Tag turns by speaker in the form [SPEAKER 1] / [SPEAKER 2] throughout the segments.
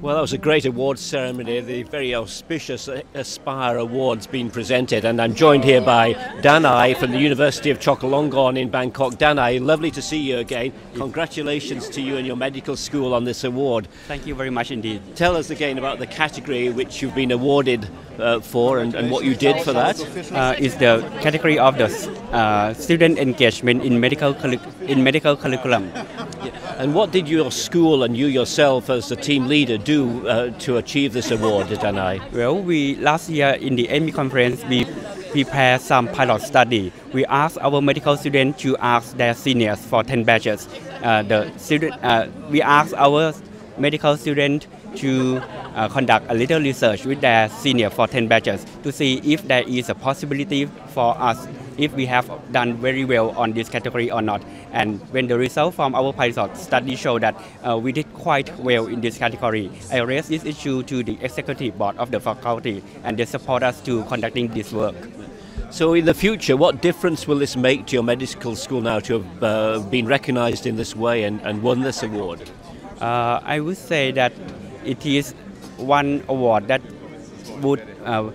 [SPEAKER 1] Well, that was a great awards ceremony, the very auspicious Aspire Awards being presented, and I'm joined here by Danai from the University of Chulalongkorn in Bangkok. Danai, lovely to see you again. Congratulations to you and your medical school on this award.
[SPEAKER 2] Thank you very much indeed.
[SPEAKER 1] Tell us again about the category which you've been awarded uh, for and, and, what you did for that.
[SPEAKER 2] Uh, is the category of the uh, student engagement in medical in medical curriculum.
[SPEAKER 1] And what did your school and you yourself as the team leader do uh, to achieve this award, Danai?
[SPEAKER 2] Well, we last year in the AMEE conference, we prepared some pilot study. We asked our medical students to ask their seniors for 10 batches. Uh, the student, uh, we asked our medical students to uh, conduct a little research with their senior for 10 batches to see if there is a possibility for us if we have done very well on this category or not. And when the result from our pilot study show that uh, we did quite well in this category, I raised this issue to the executive board of the faculty, and they support us to conducting this work.
[SPEAKER 1] So in the future, what difference will this make to your medical school now to have uh, been recognized in this way and, and won this award?
[SPEAKER 2] Uh, I would say that it is one award that would uh,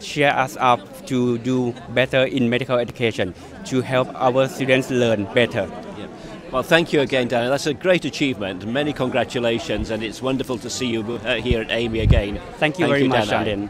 [SPEAKER 2] cheer us up to do better in medical education to help our students learn better.
[SPEAKER 1] Yeah. Well, thank you again, Danai. That's a great achievement. Many congratulations, and it's wonderful to see you uh, here at AMEE again.
[SPEAKER 2] Thank you thank very you, much, Daniel.